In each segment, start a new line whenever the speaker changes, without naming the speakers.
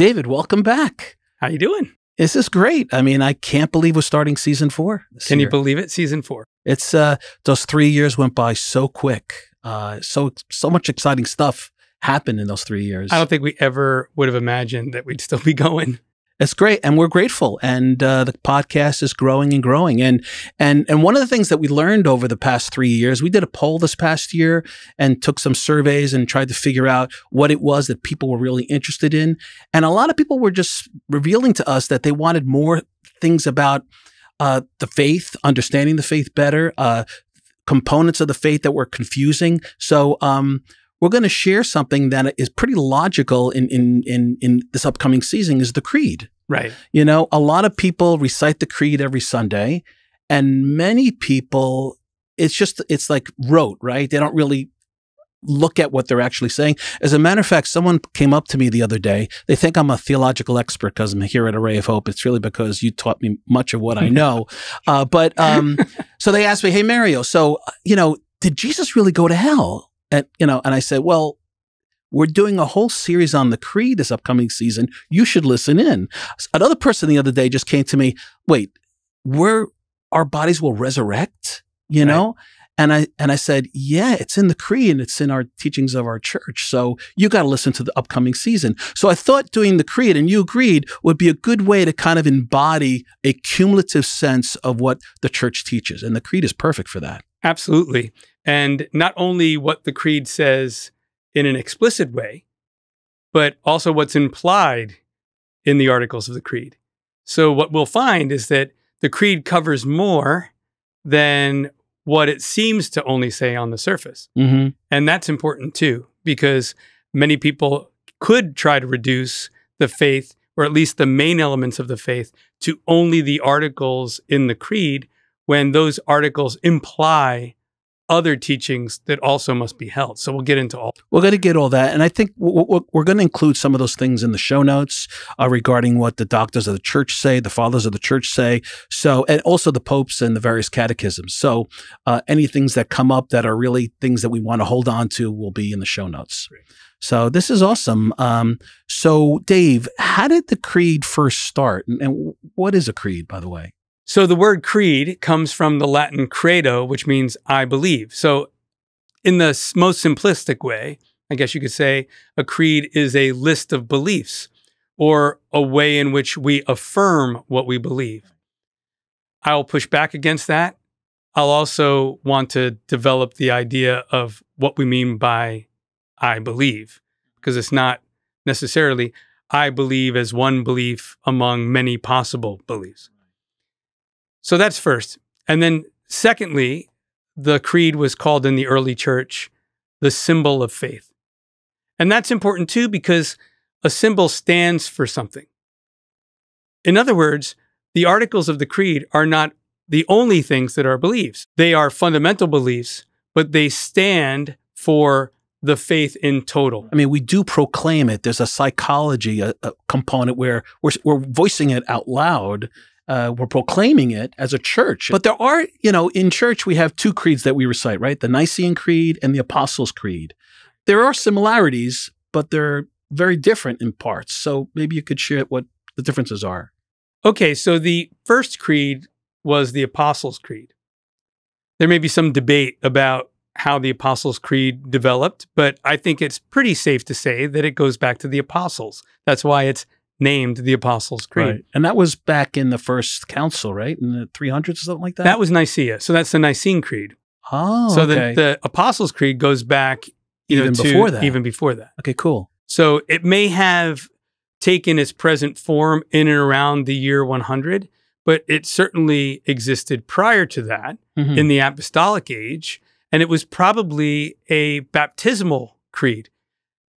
David, welcome back.
How you doing?
This is great. I mean, I can't believe we're starting season four.
Can year. you believe it? Season four.
It's uh those three years went by so quick. Uh so so much exciting stuff happened in those three years.
I don't think we ever would have imagined that we'd still be going.
It's great, and we're grateful. And uh, the podcast is growing and growing. And and and one of the things that we learned over the past three years, we did a poll this past year and took some surveys and tried to figure out what it was that people were really interested in. And a lot of people were just revealing to us that they wanted more things about uh, the faith, understanding the faith better, uh, components of the faith that were confusing. So um, we're going to share something that is pretty logical in, in, in, in this upcoming season is the creed.
Right.
You know, a lot of people recite the creed every Sunday and many people, it's just, it's like rote, right? They don't really look at what they're actually saying. As a matter of fact, someone came up to me the other day. They think I'm a theological expert because I'm here at Array of Hope. It's really because you taught me much of what I know. uh, but um, so they asked me, "Hey Mario, so you know, did Jesus really go to hell?" And, you know, and I said, well, we're doing a whole series on the creed this upcoming season. You should listen in. Another person the other day just came to me, wait, we're, our bodies will resurrect, you right. know? And I and I said, yeah, it's in the creed and it's in our teachings of our church. So you got to listen to the upcoming season. So I thought doing the creed, and you agreed, would be a good way to kind of embody a cumulative sense of what the church teaches, and the creed is perfect for that.
Absolutely. And not only what the creed says in an explicit way, but also what's implied in the articles of the creed. So, what we'll find is that the creed covers more than what it seems to only say on the surface. Mm-hmm. And that's important too, because many people could try to reduce the faith, or at least the main elements of the faith, to only the articles in the creed when those articles imply other teachings that also must be held. So we'll get into all.
We're going to get all that. And I think we're going to include some of those things in the show notes uh, regarding what the doctors of the church say, the fathers of the church say. So, and also the popes and the various catechisms. So uh, any things that come up that are really things that we want to hold on to will be in the show notes. Great. So this is awesome. Um, so Dave, how did the creed first start? And, and what is a creed, by the way?
So the word creed comes from the Latin credo, which means I believe. So, in the most simplistic way, I guess you could say a creed is a list of beliefs or a way in which we affirm what we believe. I'll push back against that. I'll also want to develop the idea of what we mean by I believe, because it's not necessarily I believe as one belief among many possible beliefs. So that's first. And then secondly, the creed was called in the early church the symbol of faith. And that's important too because a symbol stands for something. In other words, the articles of the creed are not the only things that are beliefs. They are fundamental beliefs, but they stand for the faith in total.
I mean, we do proclaim it. There's a psychology a, a component where we're, we're voicing it out loud uh, we're proclaiming it as a church. But there are, you know, in church, we have two creeds that we recite, right? The Nicene Creed and the Apostles' Creed. There are similarities, but they're very different in parts. So maybe you could share what the differences are.
Okay, so the first creed was the Apostles' Creed. There may be some debate about how the Apostles' Creed developed, but I think it's pretty safe to say that it goes back to the Apostles. That's why it's named the Apostles' Creed. Right.
And that was back in the first council, right? In the 300s or something like that?
That was Nicaea. So that's the Nicene Creed.
Oh,
so
okay.
the, the Apostles' Creed goes back even know, before that. Even before that.
Okay, cool.
So it may have taken its present form in and around the year 100, but it certainly existed prior to that mm-hmm. in the apostolic age. And it was probably a baptismal creed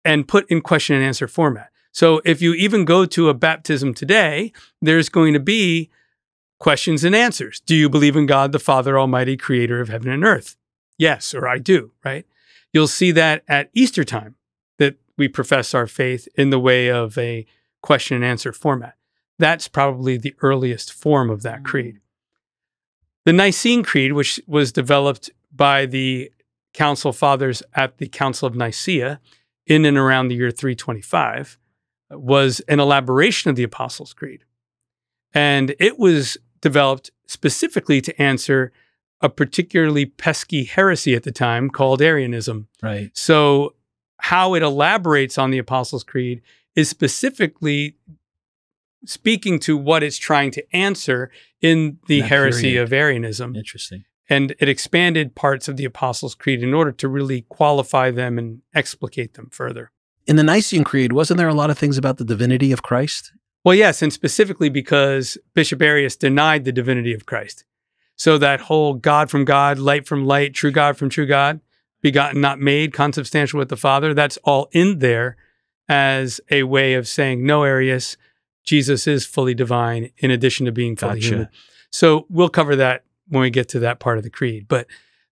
and put in question and answer format. So if you even go to a baptism today, there's going to be questions and answers. Do you believe in God, the Father Almighty, creator of heaven and earth? Yes, or I do, right? You'll see that at Easter time that we profess our faith in the way of a question and answer format. That's probably the earliest form of that creed. Mm. The Nicene Creed, which was developed by the Council Fathers at the Council of Nicaea in and around the year 325, was an elaboration of the Apostles' Creed. And it was developed specifically to answer a particularly pesky heresy at the time called Arianism.
Right.
So, how it elaborates on the Apostles' Creed is specifically speaking to what it's trying to answer in the
That
heresy
period.
of Arianism.
Interesting.
And it expanded parts of the Apostles' Creed in order to really qualify them and explicate them further.
In the Nicene Creed, wasn't there a lot of things about the divinity of Christ?
Well, yes, and specifically because Bishop Arius denied the divinity of Christ. So that whole God from God, light from light, true God from true God, begotten, not made, consubstantial with the Father, that's all in there as a way of saying, no, Arius, Jesus is fully divine in addition to being fully
Gotcha.
human. So we'll cover that when we get to that part of the creed. But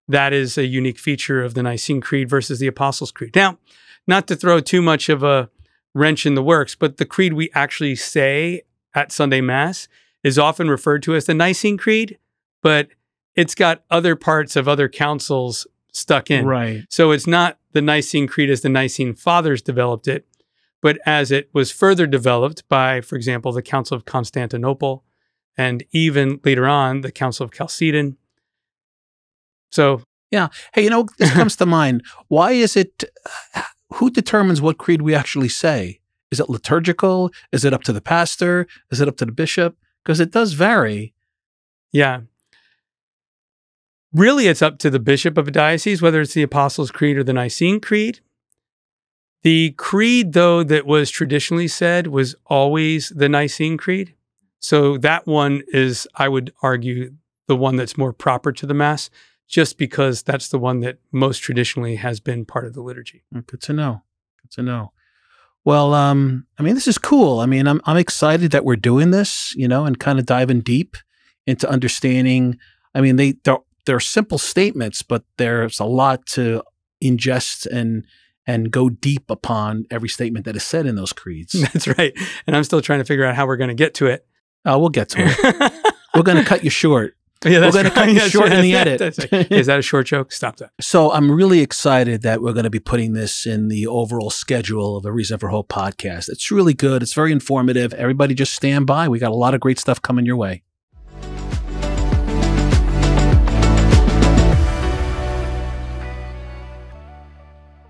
that is a unique feature of the Nicene Creed versus the Apostles' Creed. Now, not to throw too much of a wrench in the works, but the creed we actually say at Sunday Mass is often referred to as the Nicene Creed, but it's got other parts of other councils stuck in.
Right.
So it's not the Nicene Creed as the Nicene Fathers developed it, but as it was further developed by, for example, the Council of Constantinople and even later on, the Council of Chalcedon. So yeah.
Hey, you know, this comes to mind. Why is it, who determines what creed we actually say? Is it liturgical? Is it up to the pastor? Is it up to the bishop? Because it does vary.
Yeah. Really, it's up to the bishop of a diocese, whether it's the Apostles' Creed or the Nicene Creed. The creed, though, that was traditionally said was always the Nicene Creed. So that one is, I would argue, the one that's more proper to the Mass, just because that's the one that most traditionally has been part of the liturgy.
Mm, Good to know. Good to know. Well, um, I mean, this is cool. I mean, I'm I'm excited that we're doing this, you know, and kind of diving deep into understanding. I mean, they they're, they're simple statements, but there's a lot to ingest and and go deep upon every statement that is said in those creeds.
That's right. And I'm still trying to figure out how we're going to get to it.
oh, we'll get to it. We're going to cut you short.
Yeah, that's
gonna cut you short in the edit.
right. Is that a short joke? Stop that.
So I'm really excited that we're going to be putting this in the overall schedule of the Reason for Hope podcast. It's really good. It's very informative. Everybody just stand by. We got a lot of great stuff coming your way.